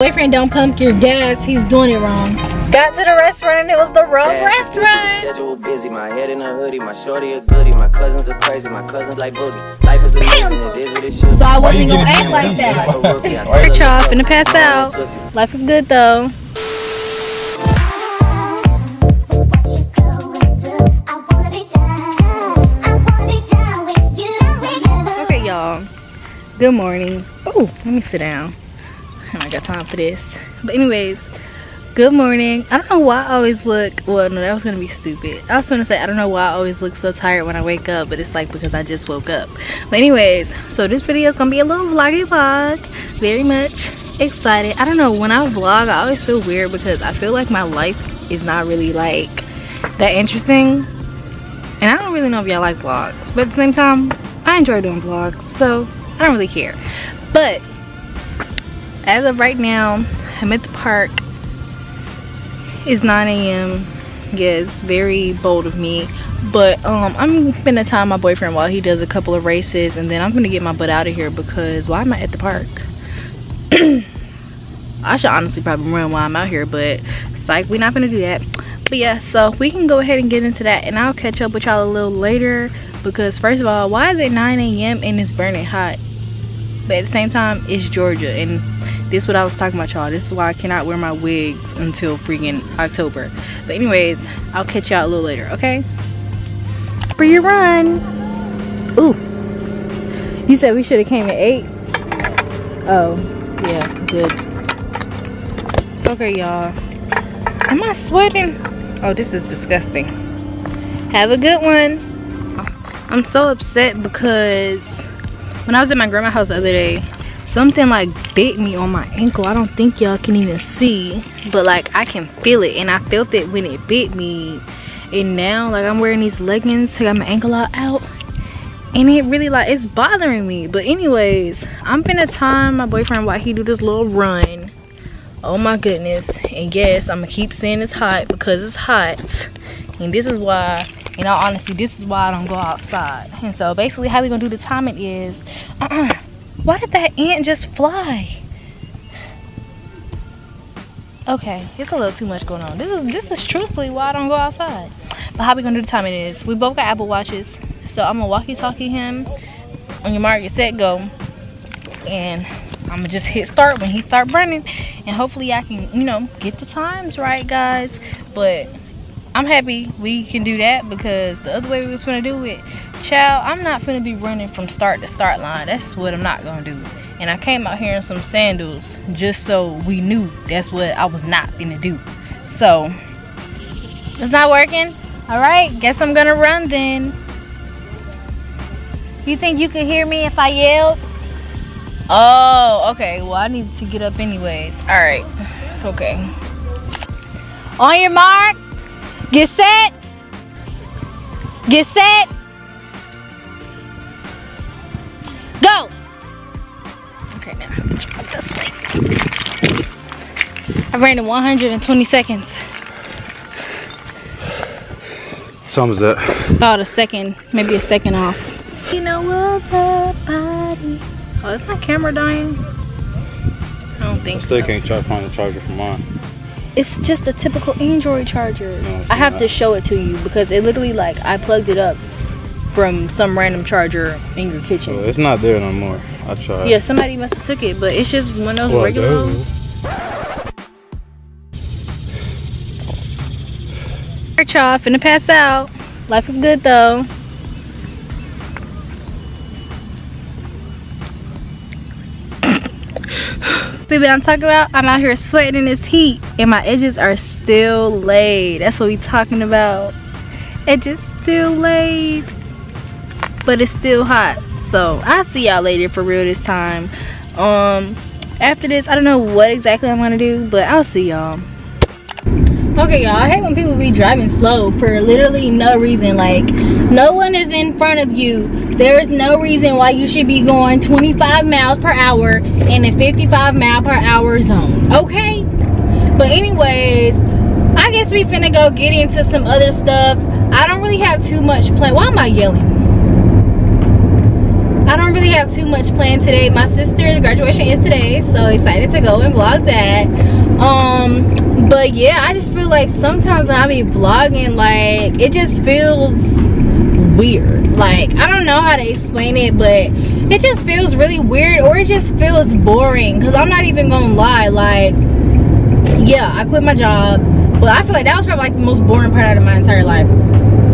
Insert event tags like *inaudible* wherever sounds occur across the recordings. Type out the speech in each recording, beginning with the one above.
Boyfriend don't pump your gas, he's doing it wrong. Got to the restaurant and it was the wrong restaurant. Schedule busy, my head in a hoodie, my shorty a goodie, my cousins are crazy, my cousins like boogie. Life is amazing, it is what it should. So I wasn't gonna act like that. Like a rookie, I tell Alright her y'all, to finna go. pass out. Life is good though. Okay y'all, good morning. Oh, let me sit down. *laughs* I don't got time for this. But anyways, good morning. I don't know why I always look, well no that was gonna be stupid. I was gonna say I don't know why I always look so tired when I wake up, but it's like because I just woke up. But anyways, so this video is gonna be a little vloggy vlog. Very much excited. I don't know, when I vlog I always feel weird because I feel like my life is not really like that interesting. And I don't really know if y'all like vlogs, but at the same time, I enjoy doing vlogs, so I don't really care. But as of right now, I'm at the park. It's 9 a.m. It's very bold of me. But um, I'm gonna time my boyfriend while he does a couple of races, and then I'm gonna get my butt out of here because why am I at the park? *clears throat* I should honestly probably run while I'm out here, but psych, we're not gonna do that. But yeah, so we can go ahead and get into that, and I'll catch up with y'all a little later because first of all, why is it 9 a.m. and it's burning hot? But at the same time, it's Georgia, and this is what I was talking about, y'all. This is why I cannot wear my wigs until freaking October. But anyways, I'll catch y'all a little later, okay? For your run. Ooh. You said we should have came at 8? Oh, yeah, good. Okay, y'all. Am I sweating? Oh, this is disgusting. Have a good one. I'm so upset because when I was at my grandma's house the other day, something like bit me on my ankle. I don't think y'all can even see, but like I can feel it. And I felt it when it bit me. And now like I'm wearing these leggings to got my ankle all out. And it really like, it's bothering me. But anyways, I'm finna time my boyfriend while he do this little run oh my goodness and yes i'm gonna keep saying it's hot because it's hot and this is why in all honesty this is why i don't go outside and so basically how we gonna do the timing is *clears throat* why did that ant just fly? Okay it's a little too much going on. This is this is truthfully why i don't go outside. But how we gonna do the timing is we both got apple watches so i'm gonna walkie talkie him on your mark get set go and I'm gonna just hit start when he start running and hopefully I can you know get the times right guys. But I'm happy we can do that because the other way we was gonna do it child I'm not gonna be running from start to start line that's what I'm not gonna do and I came out here in some sandals just so we knew that's what I was not gonna do so it's not working all right guess I'm gonna run then you think you could hear me if I yelled Oh, okay. Well, I need to get up anyways. All right. Okay. On your mark. Get set. Get set. Go. Okay, now this way. I ran in 120 seconds. So was that? About a second, maybe a second off. You know what, body. Oh, is my camera dying? I don't think I still so. can't try to find the charger for mine. It's just a typical Android charger. No, I have not. to show it to you because it literally like I plugged it up from some random charger in your kitchen. It's not there no more. I tried. Yeah, somebody must have took it, but it's just one of those Well, regular. there it ones. is. Alright, y'all, finna pass out. Life is good though. What I'm talking about? I'm out here sweating in this heat and my edges are still laid. That's what we talking about. Edges still laid. But it's still hot. So I'll see y'all later for real this time. Um after this, I don't know what exactly I'm gonna do, but I'll see y'all. Okay, y'all, I hate when people be driving slow for literally no reason. Like, no one is in front of you. There is no reason why you should be going 25 miles per hour in a 55 mile per hour zone, okay? But anyways, I guess we finna go get into some other stuff. I don't really have too much plan. Why am I yelling? I don't really have too much planned today. My sister's graduation is today, so excited to go and vlog that. Um, but yeah, I just feel like sometimes when I be vlogging, like it just feels weird. Like I don't know how to explain it, but it just feels really weird or it just feels boring. Cause I'm not even gonna lie, like yeah, I quit my job, but I feel like that was probably like the most boring part out of my entire life,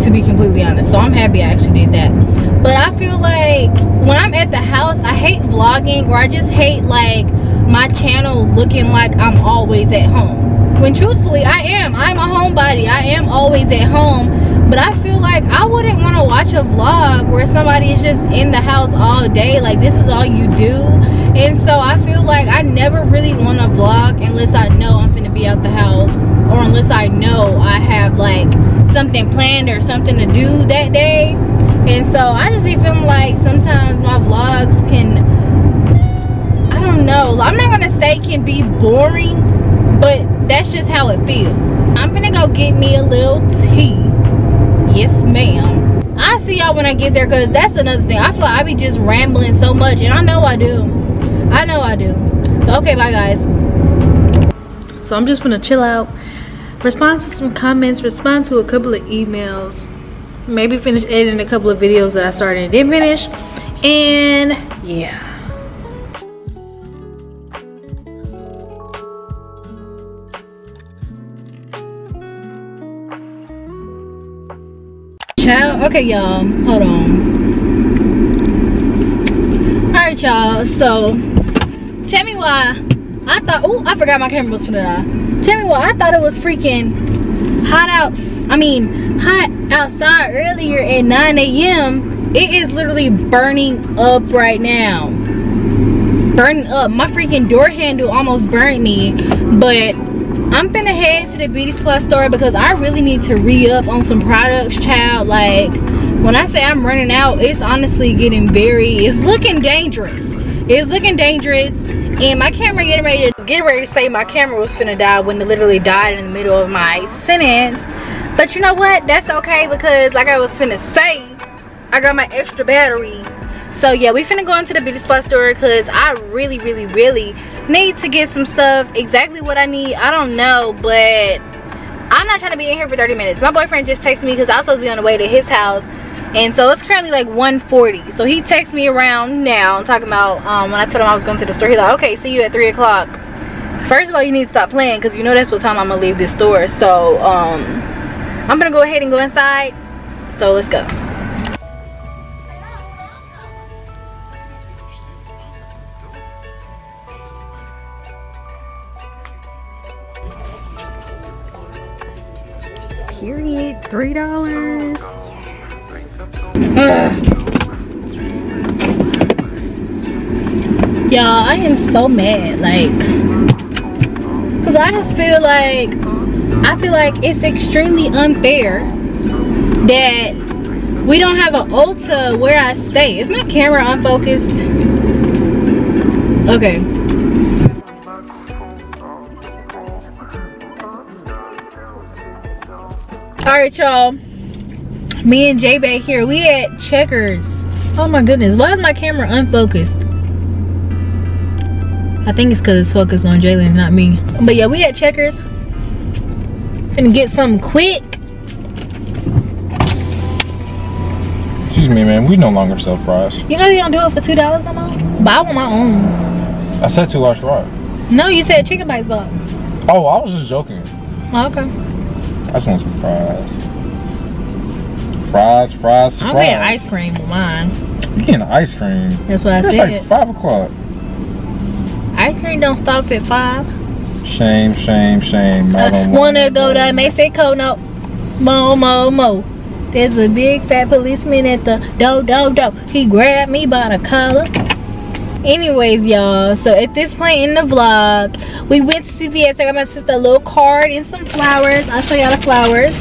to be completely honest. So I'm happy I actually did that. But I feel like when I'm at the house, I hate vlogging or I just hate like my channel looking like I'm always at home. When truthfully, I am. I'm a homebody. I am always at home. But I feel like I wouldn't want to watch a vlog where somebody is just in the house all day. Like this is all you do. And so I feel like I never really want to vlog unless I know I'm going to be out the house. Or unless I know I have like something planned or something to do that day. And so I just be feeling like sometimes my vlogs can I don't know i'm not gonna say can be boring but that's just how it feels. I'm gonna go get me a little tea. Yes ma'am. I'll see y'all when i get there because that's another thing. I feel like i be just rambling so much and i know i do. I know i do. Okay bye guys. So i'm just gonna chill out respond to some comments respond to a couple of emails maybe finish editing a couple of videos that i started and didn't finish and yeah okay y'all. Hold on. All right y'all. So tell me why i thought oh i forgot my camera was for that tell me why i thought it was freaking hot out i mean hot outside earlier at 9 a.m it is literally burning up right now. Burning up. My freaking door handle almost burned me but I'm gonna head to the beauty supply store because I really need to re-up on some products, child. Like, when I say I'm running out, it's honestly getting very, it's looking dangerous. It's looking dangerous. And my camera getting ready to, get ready to say my camera was finna die when it literally died in the middle of my sentence. But you know what? That's okay because like I was finna say, I got my extra battery so yeah we finna go into the beauty spot store because i really really really need to get some stuff. Exactly what i need i don't know but i'm not trying to be in here for 30 minutes. My boyfriend just texted me because i was supposed to be on the way to his house and so it's currently like 1:40. so he texts me around now talking about um, when i told him i was going to the store. He's like okay see you at three o'clock. First of all you need to stop playing because you know that's what time i'm gonna leave this store. So um i'm gonna go ahead and go inside. So let's go period. Three dollars. Y'all, I am so mad. Like, cause I just feel like I feel like it's extremely unfair that we don't have an Ulta where I stay. Is my camera unfocused? Okay. All right y'all. Me and J back here. We at checkers. Oh my goodness. Why is my camera unfocused? I think it's because it's focused on Jalen not me. But yeah we at checkers. Gonna get something quick. Excuse me man we no longer sell fries. You know they don't do it for two dollars no more? But I want my own. I said two large fries. No you said chicken bites box oh I was just joking. Oh, okay I just want some fries. Fries, fries, surprise. I'm getting ice cream with mine. You're getting ice cream? That's what I That's said. It's like 5 o'clock. Ice cream don't stop at 5. Shame, shame, shame. I don't *laughs* uh, wanna go to Mexico, no. Mo, mo, mo. There's a big fat policeman at the do, do, do. He grabbed me by the collar anyways y'all so at this point in the vlog we went to cvs i got my sister a little card and some flowers. I'll show y'all the flowers.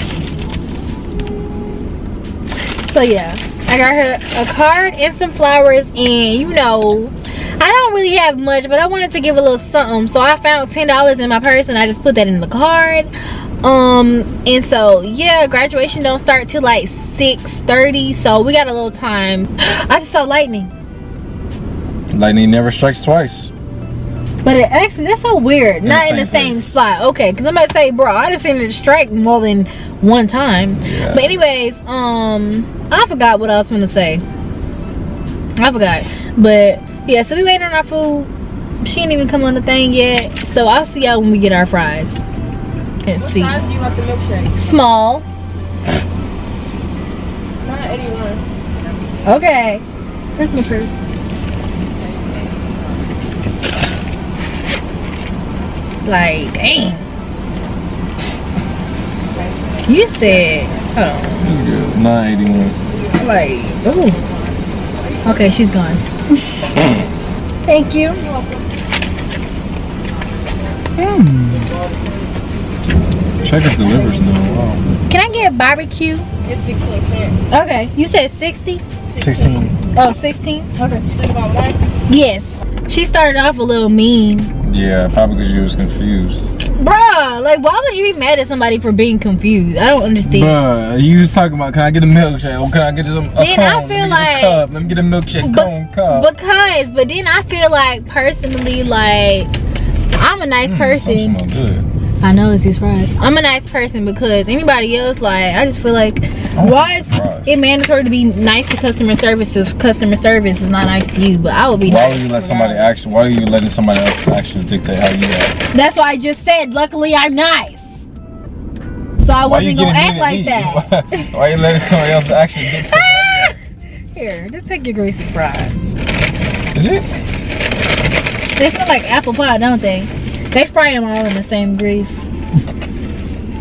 So yeah i got her a card and some flowers and you know i don't really have much but i wanted to give a little something. So i found ten dollars in my purse and i just put that in the card. Um and so yeah graduation don't start till like 6 30 so we got a little time. I just saw lightning Lightning never strikes twice. But it actually, that's so weird. In Not the in the same same place. spot. Okay, because I'm about to say, bro, I just seen it strike more than one time. Yeah. But anyways, um, I forgot what I was gonna say. I forgot. But yeah, so we waiting on our food. She didn't even come on the thing yet. So I'll see y'all when we get our fries. Let's see. do you want the milkshake? Small. Not 81. Okay. Christmas my Like, dang. You said, hold on. It's good. 981. Like, ooh. Okay, she's gone. *laughs* Thank you. Hmm. Checkers delivers now. Wow. Can I get barbecue? It's 16 cents. Okay. You said 60? 16. Oh, 16? Okay. Think about one. Yes. She started off a little mean. Yeah, probably because you was confused. Bruh, like, why would you be mad at somebody for being confused? I don't understand. Bruh, you was talking about, can I get a milkshake? Or can I get some a Then I feel Let me get a like- cup. Let me get a milkshake But- cone cup. Because, but then I feel like personally, like I'm a nice Mm, person. some smell good. I know it's these fries. I'm a nice person because anybody else, like, I just feel like, Why is it mandatory to be nice to customer service if customer service is not nice to you? But I will be. Why nice would you let somebody actually? Why are you letting somebody else actually dictate how you act? That's why I just said. Luckily, I'm nice, so I Why wasn't gonna act like at that. *laughs* Why, Why you letting somebody else actually *laughs* dictate act? Here, just take your greasy fries. Is it? They smell like apple pie, don't they? They fry them all in the same grease.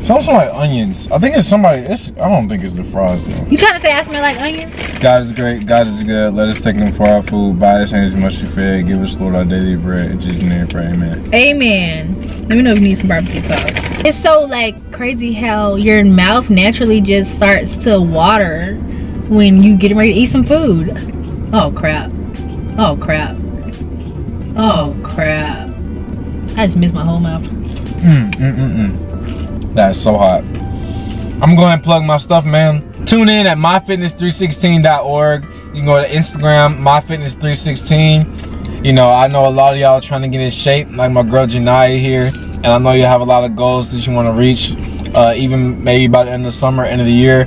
It's also like onions. I think it's somebody. It's. I don't think it's the fries though. You trying to say I smell like onions? God is great. God is good. Let us take them for our food. Buy us as much as fed. Give us Lord our daily bread. In Jesus' name, pray. Amen. Amen. Let me know if you need some barbecue sauce. It's so like crazy how your mouth naturally just starts to water when you getting ready to eat some food. Oh crap. Oh crap. Oh crap. I just missed my whole mouth. Mm, mm, mm, mm. That is so hot. I'm going to plug my stuff, man. Tune in at myfitness316.org. You can go to Instagram, myfitness316. You know, I know a lot of y'all trying to get in shape, like my girl Jania here. And I know you have a lot of goals that you want to reach, uh, even maybe by the end of the summer, end of the year.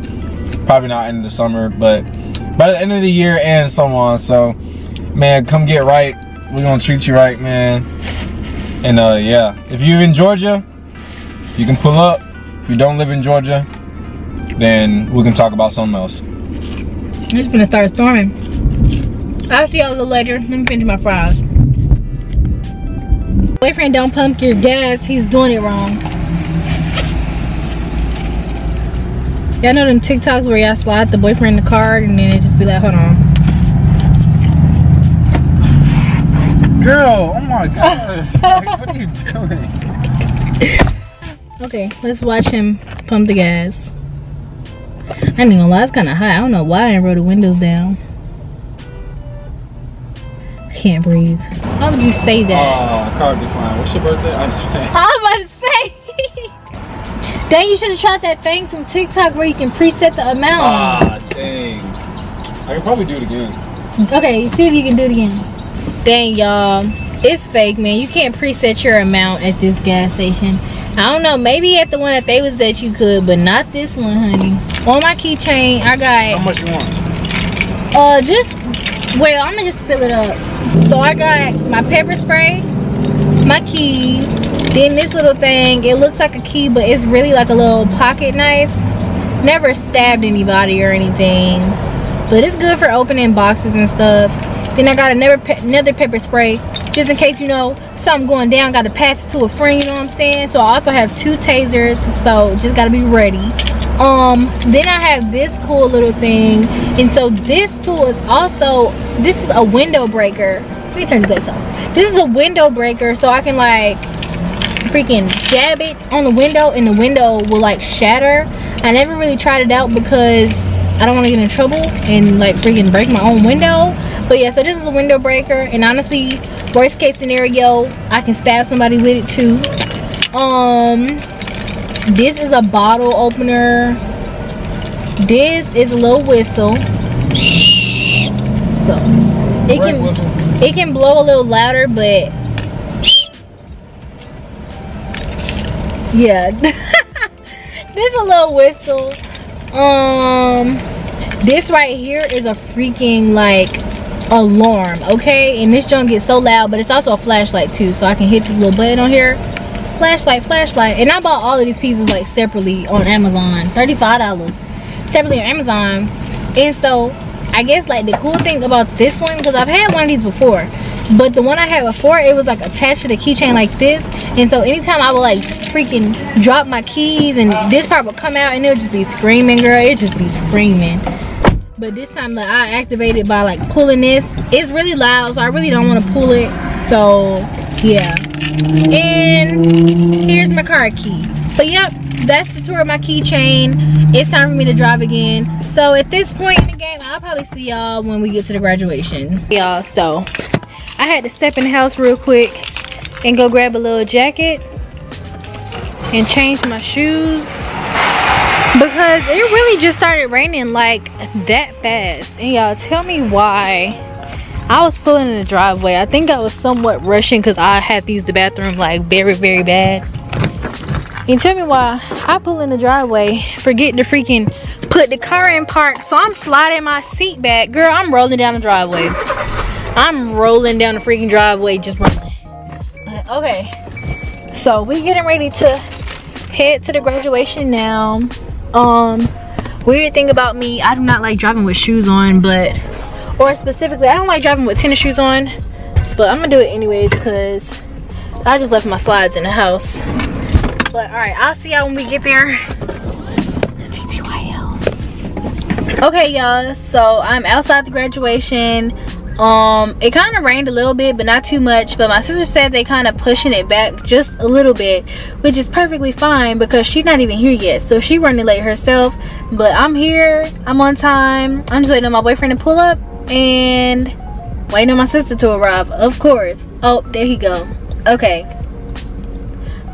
Probably not end of the summer, but by the end of the year and so on. So, man, come get right. We're going to treat you right, man. And uh, yeah, if you're in Georgia, you can pull up. If you don't live in Georgia, then we can talk about something else. It's gonna start storming. I'll see y'all a little later. Let me finish my fries. Boyfriend don't pump your gas, he's doing it wrong. Y'all know them TikToks where y'all slide the boyfriend in the card and then it just be like, hold on. Girl, oh my *laughs* gosh. like, what are you doing? *laughs* Okay, let's watch him pump the gas. I ain't gonna lie, it's kinda hot. I don't know why I didn't roll the windows down. I can't breathe. How would you say that? Oh, card decline. What's your birthday? I'm just saying. *laughs* I was about to say. Dang, you should have tried that thing from TikTok where you can preset the amount. Ah, dang. I can probably do it again. Okay, see if you can do it again. Dang, y'all. It's fake, man. You can't preset your amount at this gas station. I don't know. Maybe at the one that they was at you could, but not this one, honey. On my keychain, I got. How much you want? uh just well, I'm gonna just fill it up. So I got my pepper spray, my keys, then this little thing. It looks like a key, but it's really like a little pocket knife. Never stabbed anybody or anything, but it's good for opening boxes and stuff. Then I got another pe another pepper spray, just in case you know something going down. Got to pass it to a friend. You know what I'm saying? So I also have two tasers, so just gotta be ready. Um, then I have this cool little thing, and so this tool is also this is a window breaker. Let me turn lights off. This is a window breaker, so I can like freaking jab it on the window and the window will like shatter. I never really tried it out because I don't want to get in trouble and like freaking break my own window. But yeah, so this is a window breaker and honestly, worst case scenario, I can stab somebody with it too. Um, this is a bottle opener. This is a little whistle. So It can whistle. it can blow a little louder, but yeah, *laughs* this is a little whistle. Um, this right here is a freaking like alarm, okay? And this junk gets so loud, but it's also a flashlight too, so I can hit this little button on here. Flashlight, flashlight, and I bought all of these pieces like separately on Amazon, thirty-five dollars separately on Amazon. And so I guess like the cool thing about this one, because I've had one of these before, but the one I had before, it was like attached to the keychain like this. And so anytime I would like freaking drop my keys and this part would come out and it would just be screaming, girl. It just be screaming. But this time like, I activated by like pulling this. It's really loud, so I really don't want to pull it. So yeah. And here's my car key. But yep, that's the tour of my keychain. It's time for me to drive again. So at this point in the game, I'll probably see y'all when we get to the graduation. Y'all, so I had to step in the house real quick and go grab a little jacket and change my shoes because it really just started raining like that fast. And y'all tell me why I was pulling in the driveway. I think I was somewhat rushing because I had to use the bathroom like very, very bad. And tell me why I pull in the driveway, forget to freaking put the car in park. So I'm sliding my seat back. Girl, I'm rolling down the driveway. I'm rolling down the freaking driveway just running. Okay. So we getting ready to head to the graduation now. Um, weird thing about me, I do not like driving with shoes on, but or specifically, I don't like driving with tennis shoes on, but I'm gonna do it anyways because I just left my slides in the house. But all right, I'll see y'all when we get there. Okay, y'all. So I'm outside the graduation. Um, it kind of rained a little bit, but not too much. But my sister said they kind of pushing it back just a little bit, which is perfectly fine because she's not even here yet. So she running late herself. But I'm here. I'm on time. I'm just waiting on my boyfriend to pull up and waiting on my sister to arrive. Of course. Oh, there he go. Okay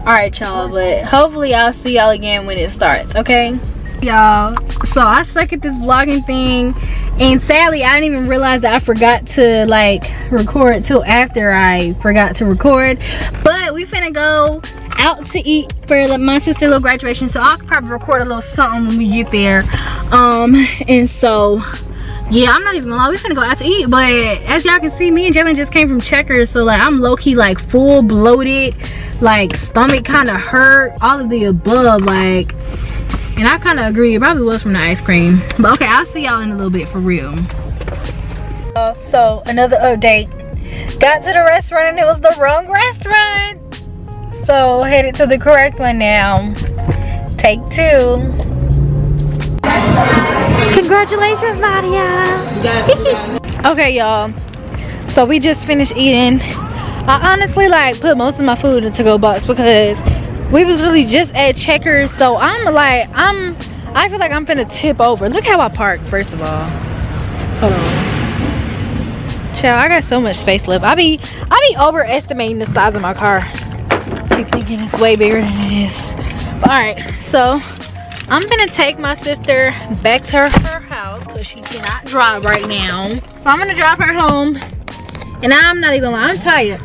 all right y'all but hopefully i'll see y'all again when it starts okay y'all. So i suck at this vlogging thing. And sadly i didn't even realize that i forgot to like record till after i forgot to record. But we finna go out to eat for my sister's little graduation. So i'll probably record a little something when we get there. Um and so yeah i'm not even gonna lie. We finna go out to eat. But as y'all can see me and Jalen just came from checkers. So like i'm low-key like full bloated like stomach kind of hurt. All of the above like and i kind of agree it probably was from the ice cream but okay i'll see y'all in a little bit for real uh, so another update got to the restaurant and it was the wrong restaurant so headed to the correct one now take two Congratulations, Nadia. *laughs* okay, y'all. So we just finished eating. I honestly like put most of my food in to-go box because we was really just at Checkers. So I'm like, I'm, I feel like I'm finna tip over. Look how I parked, first of all. Hold on. Child, I got so much space left. I be, I be overestimating the size of my car. Keep thinking it's way bigger than it is. All right, so I'm gonna take my sister back to her house because she cannot drive right now. So I'm gonna drive her home. And I'm not even gonna I'm tired.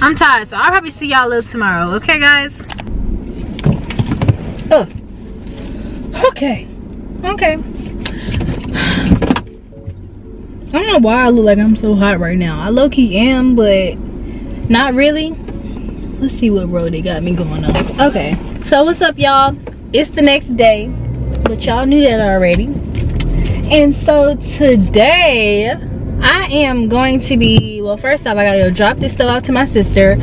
I'm tired, so I'll probably see y'all little tomorrow. Okay, guys? Oh. Okay. Okay. I don't know why I look like I'm so hot right now. I low-key am, but not really. Let's see what road they got me going on. Okay. So what's up, y'all? it's the next day but y'all knew that already and so today i am going to be well first off i gotta go drop this stuff off to my sister.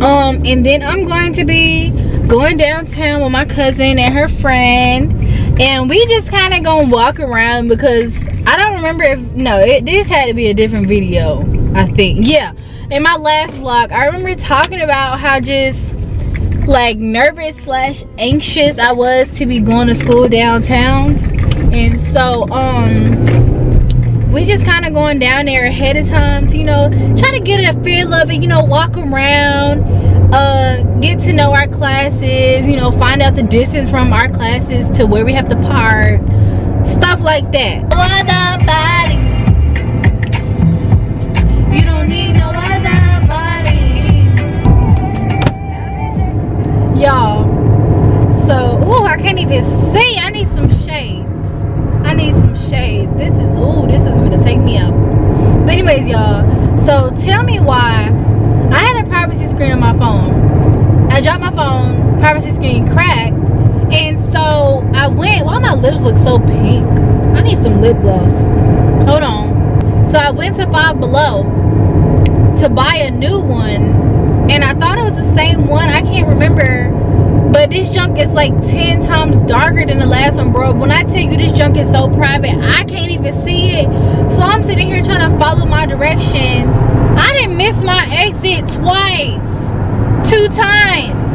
Um and then i'm going to be going downtown with my cousin and her friend. And we just kind of gonna walk around because i don't remember if no it this had to be a different video i think. Yeah in my last vlog i remember talking about how just like nervous slash anxious I was to be going to school downtown. And so um we just kind of going down there ahead of time to you know try to get a feel of it you know walk around uh get to know our classes you know find out the distance from our classes to where we have to park stuff like that. Y'all so oh i can't even see. I need some Y'all. So tell me why I had a privacy screen on my phone. I dropped my phone, privacy screen cracked. And so I went, why my lips look so pink? I need some lip gloss. Hold on. So I went to Five Below to buy a new one. And I thought it was the same one. I can't remember. But this junk is like 10 times darker than the last one, bro. When I tell you this junk is so private, I can't even see it. So I'm sitting here trying to follow my directions. I didn't miss my exit twice. Two times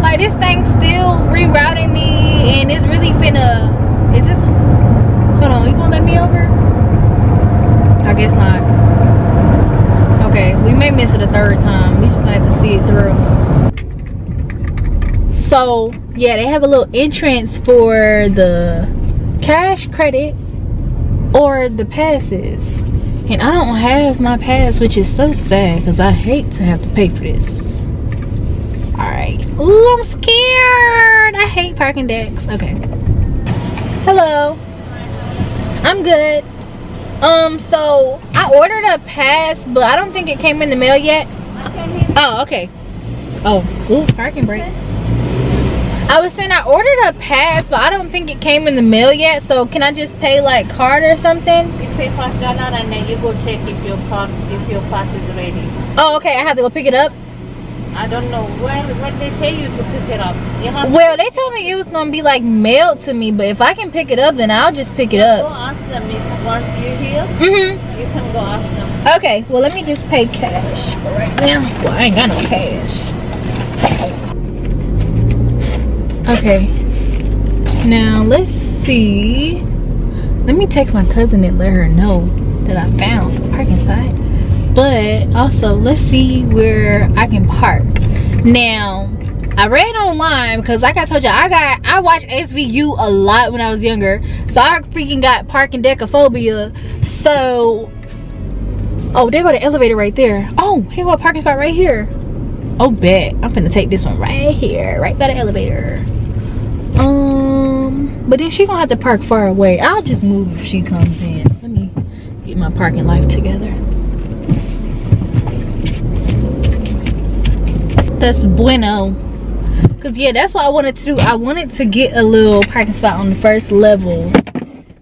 like this thing's still rerouting me and it's really finna is this hold on you gonna let me over i guess not okay we may miss it a third time we just gonna have to see it through so yeah they have a little entrance for the cash credit or the passes. And i don't have my pass which is so sad because i hate to have to pay for this. All right Ooh, i'm scared. I hate parking decks. Okay. Hello. I'm good. Um so i ordered a pass but i don't think it came in the mail yet. Oh okay. Oh ooh parking brake i was saying i ordered a pass but i don't think it came in the mail yet so can i just pay like card or something You pay five dollar and then you go check if your card, if your pass is ready. oh okay i have to go pick it up I don't know when when they tell you to pick it up. Well they told me it was gonna be like mailed to me but if i can pick it up then i'll just pick it to go up ask them if once you're here, mm-hmm you can go ask them. Okay, well let me just pay cash for right now. Well, I ain't got no cash. Okay. Now let's see. Let me text my cousin and let her know that I found a parking spot. But also let's see where I can park. Now I read online because like I told you, I got I watched SVU a lot when I was younger. So I freaking got parking decaphobia. So Oh, they go the elevator right there. Oh, here go a parking spot right here. Oh, bet. I'm finna take this one right here, right by the elevator. But then she gonna have to park far away. I'll just move if she comes in. Let me get my parking life together. That's bueno. Cause yeah, that's what I wanted to do. I wanted to get a little parking spot on the first level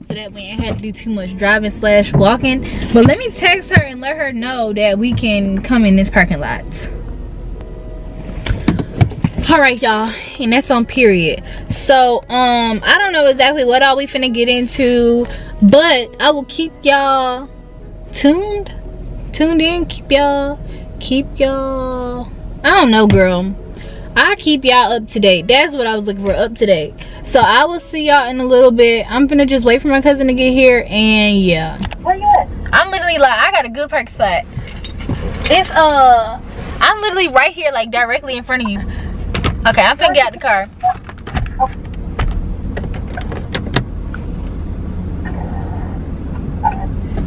so that way I had to do too much driving slash walking. But let me text her and let her know that we can come in this parking lot. All right, y'all, and that's on period. So, um, I don't know exactly what all we finna get into, but I will keep y'all tuned, tuned in. Keep y'all, keep y'all. I don't know, girl. I keep y'all up to date. That's what I was looking for, up to date. So I will see y'all in a little bit. I'm gonna just wait for my cousin to get here, and yeah. Where you at? I'm literally like, I got a good park spot. It's uh, I'm literally right here, like directly in front of you. Okay, I'm finna get out the car.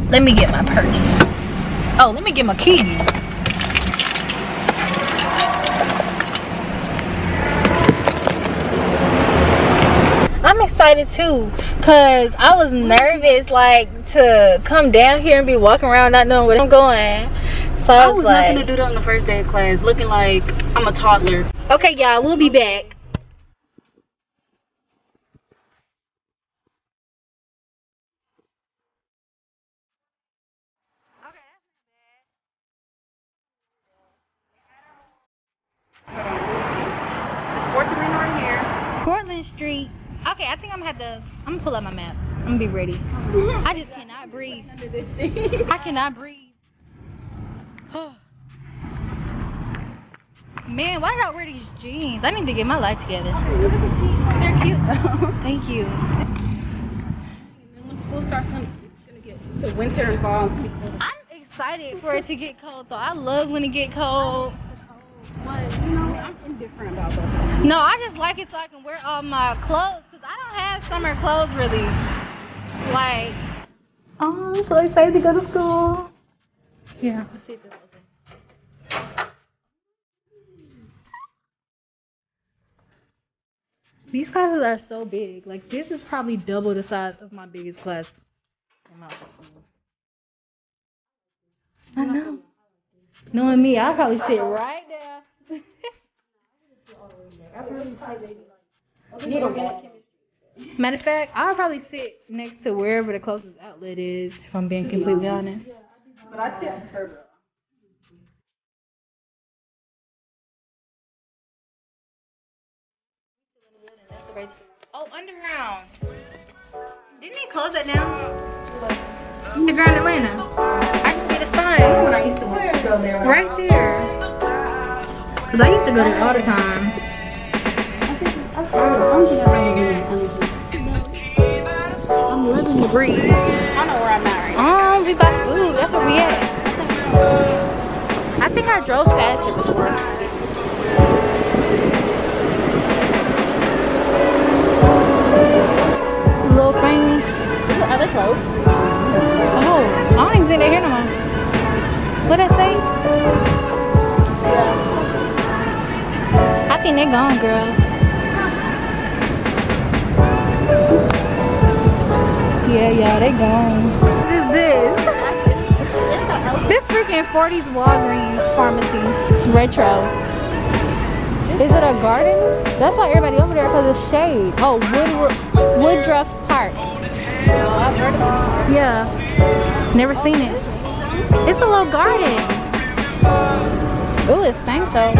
Let me get my purse. Oh, let me get my keys. I'm excited too, cause I was nervous like to come down here and be walking around not knowing where I'm going. So I I was, was like, nothing to do that on the first day of class, looking like I'm a toddler. okay, y'all, we'll be back. Okay. The sports arena right here. Portland Street. Okay, I think I'm gonna have to. I'm gonna pull out my map. I'm gonna be ready. I just cannot breathe. I cannot breathe. Man, why did I wear these jeans? I need to get my life together. They're cute though. *laughs* Thank you. When school starts, it's gonna get to winter and fall. It's cold. I'm excited for it to get cold though. I love when it get cold. But you know, I'm indifferent about that. No, I just like it so I can wear all my clothes because I don't have summer clothes really. Like, oh, I'm so excited to go to school. Yeah, let's see if it's These classes are so big. Like this is probably double the size of my biggest class. in my school. I know. Knowing me, I'll probably sit right there. *laughs* Matter of fact, I'll probably sit next to wherever the closest outlet is, if I'm being completely honest. But I sit on turbo. Oh, underground. Didn't he close that down? Underground Atlanta. I can see the sign. When I used to go there. Right there. Cause I used to go there all the time. I'm 11 degrees. I know where I'm at right Um, we buy food. That's where we at. I think I drove past it before. Now. Are they closed? Oh, I don't even think they're here no more. What I say? I think they're gone, girl. Yeah, yeah, they gone. What is this? This freaking 40s Walgreens pharmacy. It's retro. Is it a garden? That's why everybody over there because it's shade. Oh, Wood Woodruff Park. Yeah. Never seen it. It's a little garden. Ooh, it stinks though.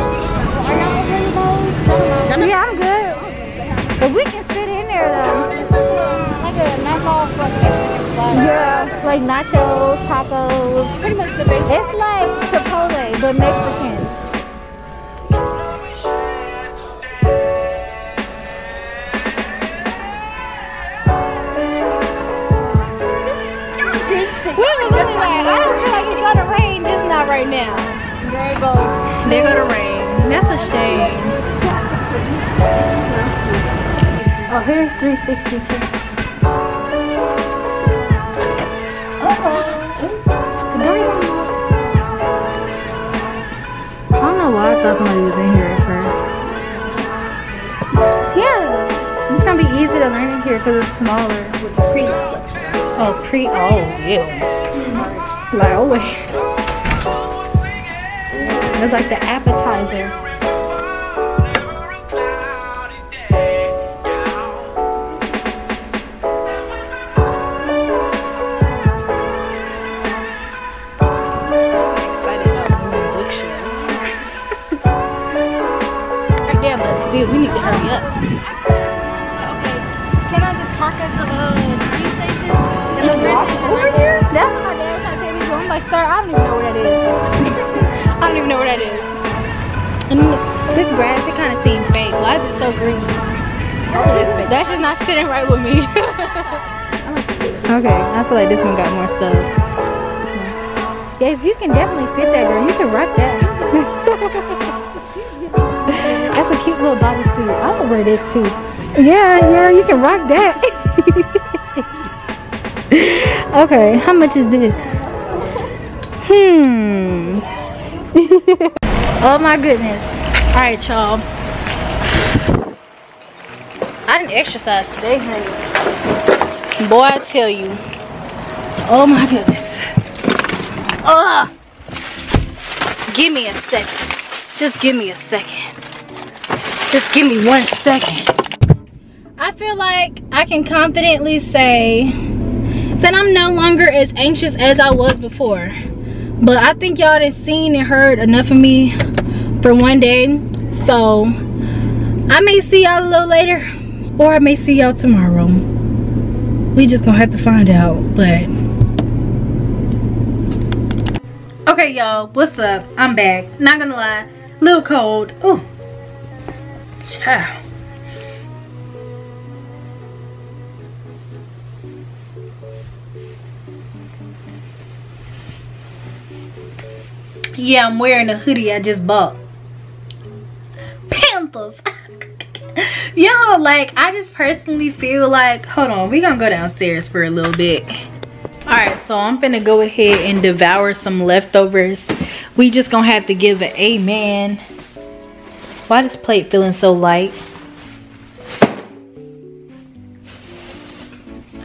Yeah, I'm good. But we can sit in there though. Yeah, like nachos, tacos. Pretty much the basic. It's like Chipotle, but Mexican. Right now. There go. There go the rain. That's a shame. Oh, here's 360. I don't know why I thought somebody was in here at first. Yeah, it's gonna be easy to learn in here because it's smaller. Oh, pre, oh, ew. Like, oh wait. It's like the appetizer. Yes, you can definitely fit that, girl. You can rock that. *laughs* That's a cute little bodysuit. I will wear this too. Yeah, yeah, you can rock that. *laughs* okay, how much is this? Hmm. *laughs* oh my goodness. Alright, y'all. I didn't exercise today, honey. Boy, I tell you. Oh my goodness. Ugh. Give me a second. Just give me a second. Just give me one second. I feel like I can confidently say that I'm no longer as anxious as I was before. But I think y'all done seen and heard enough of me for one day. So I may see y'all a little later or I may see y'all tomorrow. We just gonna have to find out. But okay, y'all, what's up? I'm back. Not gonna lie, little cold. Oh, child. Yeah, I'm wearing a hoodie I just bought. Panthers. *laughs* Y'all, like, I just personally feel like, hold on, we gonna go downstairs for a little bit. Alright, so I'm gonna go ahead and devour some leftovers. We just gonna have to give an amen. Why this plate feeling so light?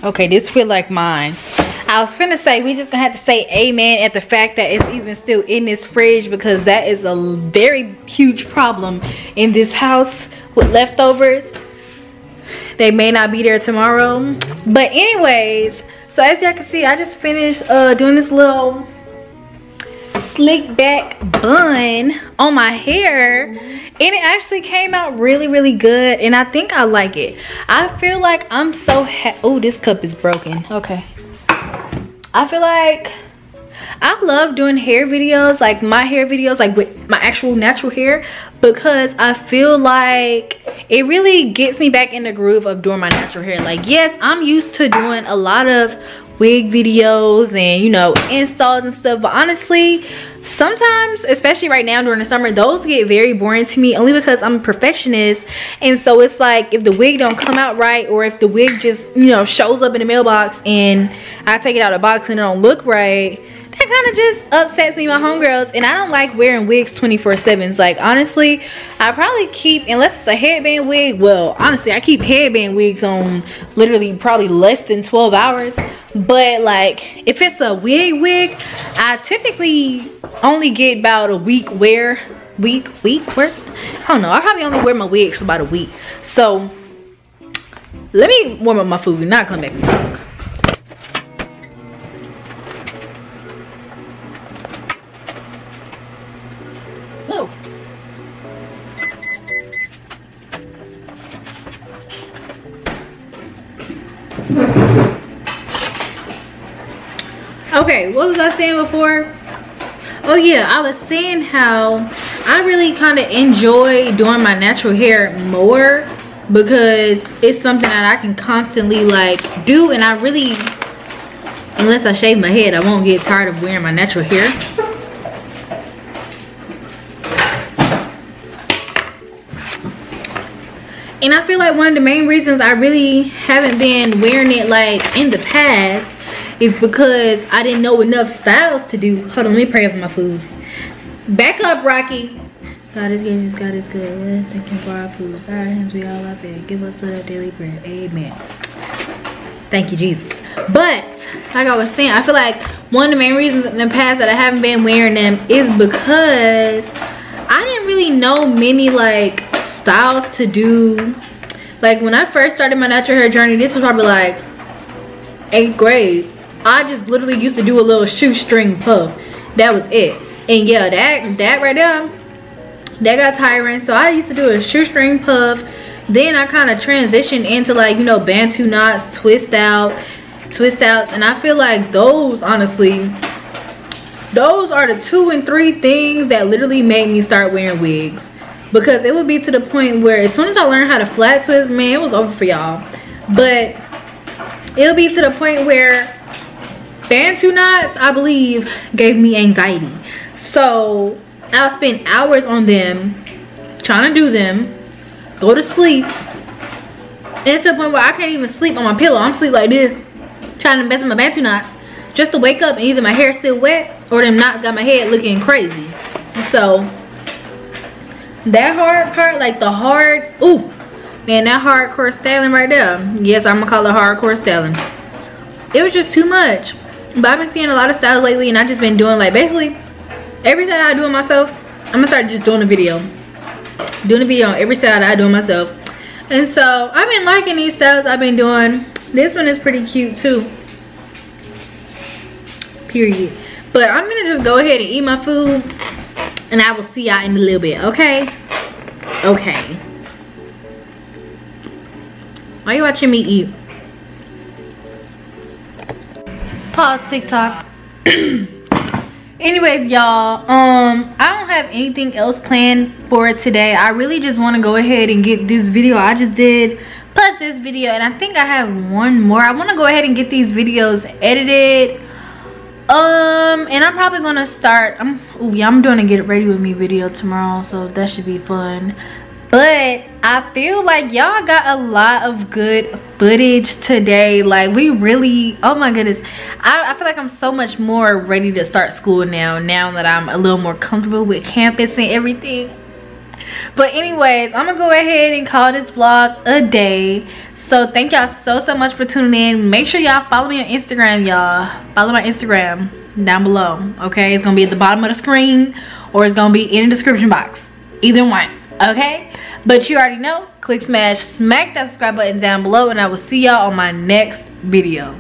Okay, this feel like mine. I was finna say we just gonna have to say amen at the fact that it's even still in this fridge because that is a very huge problem in this house with leftovers. They may not be there tomorrow. But anyways, so as y'all can see, I just finished uh, doing this little slick back bun on my hair. And it actually came out really really good and i think i like it. I feel like i'm so oh this cup is broken. Okay. I feel like I love doing hair videos, like my hair videos, like with my actual natural hair, because I feel like it really gets me back in the groove of doing my natural hair. Like, yes, I'm used to doing a lot of wig videos and, you know, installs and stuff, but honestly, sometimes especially right now during the summer those get very boring to me only because i'm a perfectionist and so it's like if the wig don't come out right or if the wig just you know shows up in the mailbox and i take it out of the box and it don't look right kind of just upsets me my homegirls and i don't like wearing wigs 24 7 like honestly i probably keep unless it's a headband wig well honestly i keep headband wigs on literally probably less than 12 hours. But like if it's a wig wig i typically only get about a week wear week week worth? I don't know i probably only wear my wigs for about a week. So let me warm up my food and not come back was I saying before? Oh yeah, I was saying how I really kind of enjoy doing my natural hair more because it's something that I can constantly like do and I really, unless I shave my head, I won't get tired of wearing my natural hair. And I feel like one of the main reasons I really haven't been wearing it like in the past is because I didn't know enough styles to do. Hold on, let me pray over my food. Back up, Rocky. God is good, Jesus God is good. Let us thank him for our food. Our hands we all our fed. Give us our daily bread. Amen. Thank you, Jesus. But, like I was saying, I feel like one of the main reasons in the past that I haven't been wearing them is because I didn't really know many, like, styles to do. Like, when I first started my natural hair journey, this was probably, like, 8th grade I just literally used to do a little shoestring puff. That was it. And yeah, that that right there, that got tiring. So I used to do a shoestring puff. Then I kind of transitioned into like, you know, bantu knots, twist out, twist outs. And I feel like those, honestly, those are the two and three things that literally made me start wearing wigs. Because it would be to the point where as soon as I learned how to flat twist, man, it was over for y'all. But it'll be to the point where Bantu knots, I believe, gave me anxiety. So I'll spend hours on them, trying to do them, go to sleep. And it's to the point where I can't even sleep on my pillow. I'm sleep like this, trying to mess with my Bantu knots, just to wake up and either my hair's still wet or them knots got my head looking crazy. So that hard part, like the hard, ooh, man, that hardcore styling right there. Yes, I'm gonna call it hardcore styling. It was just too much but i've been seeing a lot of styles lately and i just been doing like basically every style i do it myself i'm gonna start just doing a video. Doing a video on every style that i do myself. And so i've been liking these styles i've been doing. This one is pretty cute too. Period. But i'm gonna just go ahead and eat my food and i will see y'all in a little bit okay? Okay. Why are you watching me eat pause tiktok. Anyways y'all um i don't have anything else planned for today. I really just want to go ahead and get this video i just did plus this video and i think i have one more. I want to go ahead and get these videos edited um and i'm probably gonna start i'm ooh, yeah, i'm doing a get it ready with me video tomorrow so that should be fun but i feel like y'all got a lot of good footage today like we really oh my goodness I, I, feel like i'm so much more ready to start school now now that i'm a little more comfortable with campus and everything but anyways i'm gonna go ahead and call this vlog a day So thank y'all so so much for tuning in. Make sure y'all follow me on Instagram, y'all. Follow my Instagram down below. Okay, it's gonna be at the bottom of the screen or it's gonna be in the description box. Either one. Okay? But you already know, click, smash, smack that subscribe button down below, and I will see y'all on my next video.